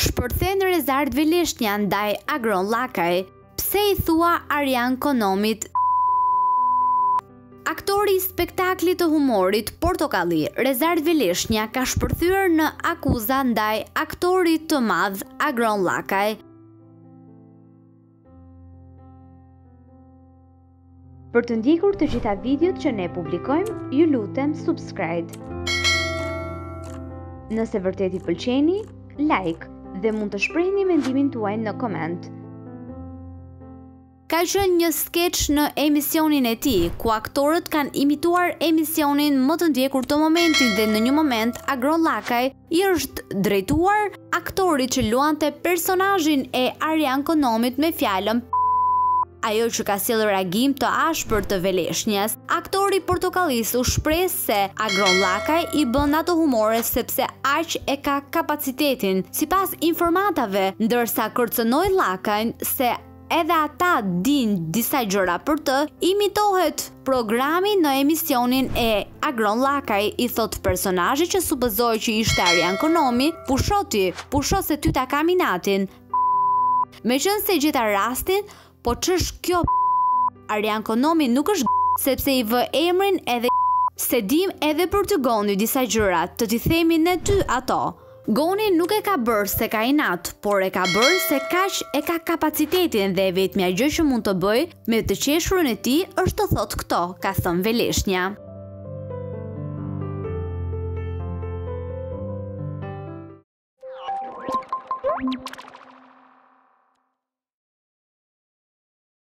Shpërthen Rezart Veleshnja ndaj Agron Llakaj, pse i thua Arjan Konomit? Aktori i spektaklit të humorit Portokalli, Rezart Veleshnja ka shpërthyer në akuza ndaj aktorit të madh Agron Llakaj. Për të ndjekur të gjitha videot që ne publikojmë, ju lutem subscribe. Nëse vërtet i pëlqeni, like dhe mund të shprehni mendimin tuaj në koment. Ka qenë një skeç në emisionin e tij, ku aktorët kanë imituar emisionin më të ndjekur të momentit dhe në një moment Agron Llakaj i është drejtuar aktorit që luante personazhin e Arjan Konomit me fjalën ajo që ka sjellë reagim të ashpër të Veleshnjës. Aktori i Portokallisë u shpreh se Agron Llakaj i bën ato humore sepse aq e ka kapacitetin. Sipas informatave, ndërsa kërcënoi Llakajn se edhe ata dinë disa gjëra për të, imitohet programi në emisionin e Agron Llakaj i thotë personazhi që supozoj që ishte Arjan Konomi, pusho ti, pusho se ty ta kam inatin, meqenëse e gjeta rastin, po ç'është kjo Arjan Konomi nuk është sepse i vë emrin edhe se dim edhe për ty Goni disa gjëra, të t'i themi ne ty ato. Goni nuk e ka bërë se ka inat, por e ka bërë se kaq e ka kapacitetin dhe e vetmja gjë që mund të bëjë me të qeshurën e tij është të thotë këto, ka thënë Veleshnja.